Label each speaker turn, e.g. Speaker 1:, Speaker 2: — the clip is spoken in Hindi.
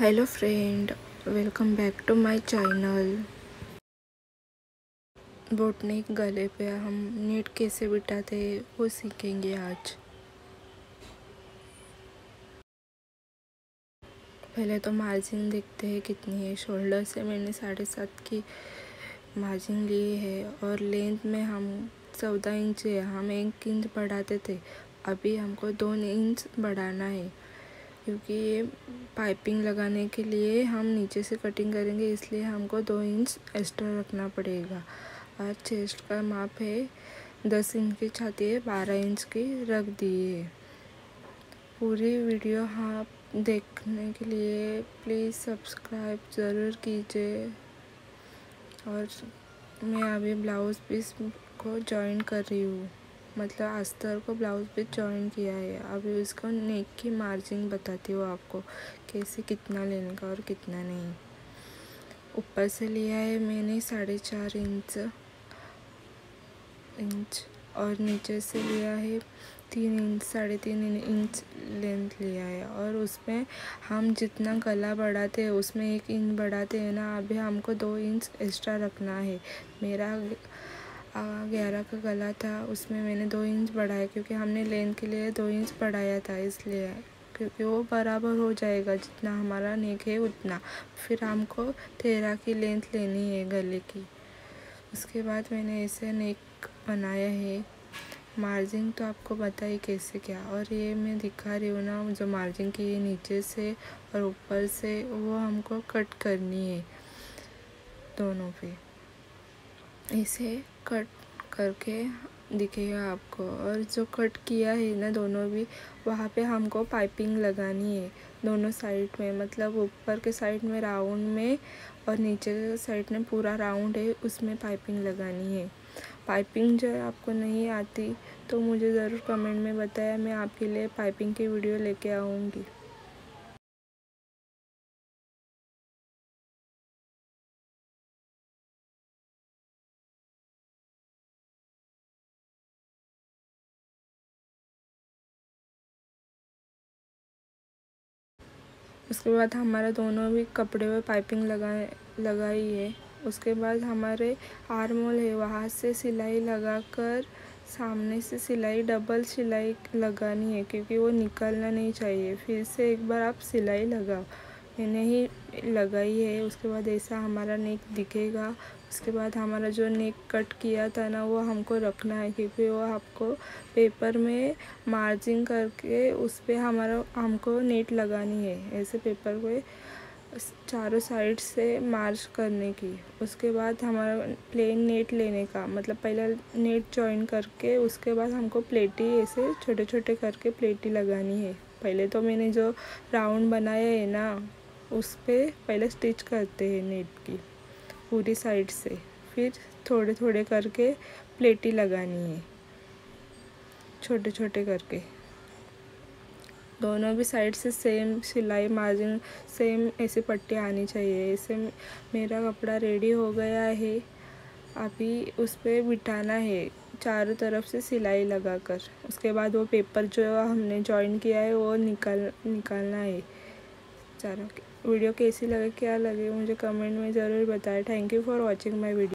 Speaker 1: Hello friend welcome back to my channel botanic गले पे हम नीट कैसे बिठाते वो सीखेंगे आज। पहले तो मार्जिन देखते हैं कितनी है। शोल्डर से मैंने साढ़े सात की मार्जिन ली है और लेंथ में हम चौदह इंच है। हम एक इंच बढ़ाते थे। अभी हमको दो इंच बढ़ाना है। क्योंकि ये पाइपिंग लगाने के लिए हम नीचे से कटिंग करेंगे, इसलिए हमको दो इंच एक्स्ट्रा रखना पड़ेगा। और चेस्ट का माप है दस इंच की छाती है, बारह इंच की रख दिए। पूरी वीडियो हाँ देखने के लिए प्लीज़ सब्सक्राइब ज़रूर कीजिए। और मैं अभी ब्लाउज़ पीस को जॉइन कर रही हूँ। मतलब अस्तर को ब्लाउज पे जॉइन किया है। अभी उसको नेक की मार्जिन बताती हूँ आपको, कैसे कितना लेने का और कितना नहीं। ऊपर से लिया है मैंने साढ़े चार इंच इंच और नीचे से लिया है तीन इंच साढ़े तीन इंच लेंथ लिया है। और उसमें हम जितना गला बढ़ाते हैं, उसमें एक इंच बढ़ाते हैं ना, अभी हमको दो इंच एक्स्ट्रा रखना है। मेरा ग्यारह का गला था, उसमें मैंने दो इंच बढ़ाया क्योंकि हमने लेंथ के लिए दो इंच बढ़ाया था इसलिए, क्योंकि वो बराबर हो जाएगा जितना हमारा नेक है उतना। फिर हमको तेरह की लेंथ लेनी है गले की। उसके बाद मैंने ऐसे नेक बनाया है। मार्जिन तो आपको पता ही कैसे क्या, और ये मैं दिखा रही हूँ ना, जो मार्जिन की है नीचे से और ऊपर से, वो हमको कट करनी है, दोनों पे। इसे कट करके दिखेगा आपको। और जो कट किया है ना दोनों भी, वहाँ पे हमको पाइपिंग लगानी है दोनों साइड में। मतलब ऊपर के साइड में राउंड में और नीचे के साइड में पूरा राउंड है, उसमें पाइपिंग लगानी है। पाइपिंग जो आपको नहीं आती तो मुझे ज़रूर कमेंट में बताया। मैं आपके लिए पाइपिंग की वीडियो लेके आऊँगी। उसके बाद हमारा दोनों भी कपड़े में पाइपिंग लगाए, लगाई है। उसके बाद हमारे आर्मोल है, वहाँ से सिलाई लगाकर, सामने से सिलाई, डबल सिलाई लगानी है, क्योंकि वो निकलना नहीं चाहिए। फिर से एक बार आप सिलाई लगाओ। मैंने ही लगाई है, उसके बाद ऐसा हमारा नेक दिखेगा। उसके बाद हमारा जो नेक कट किया था ना, वो हमको रखना है, क्योंकि वो आपको पेपर में मार्जिंग करके उस पर हमारा, हमको नेट लगानी है, ऐसे पेपर पे चारों साइड से मार्च करने की। उसके बाद हमारा प्लेन नेट लेने का मतलब पहले नेट जॉइन करके, उसके बाद हमको प्लेटी ऐसे छोटे छोटे करके प्लेटी लगानी है। पहले तो मैंने जो राउंड बनाया है ना, उस पर पहले स्टिच करते हैं नेट की। पूरी साइड से। फिर थोड़े थोड़े करके प्लेटी लगानी है। छोटे छोटे करके। दोनों भी साइड से सेम सिलाई मार्जिन, सेम ऐसी पट्टी आनी चाहिए। ऐसे मेरा कपड़ा रेडी हो गया है। अभी उस पर बिठाना है, चारों तरफ़ से सिलाई लगाकर। उसके बाद वो पेपर जो हमने जॉइन किया है, वो निकाल, निकालना है। चारों वीडियो कैसी लगे? क्या लगे? मुझे कमेंट में ज़रूर बताएँ। Thank you for watching my video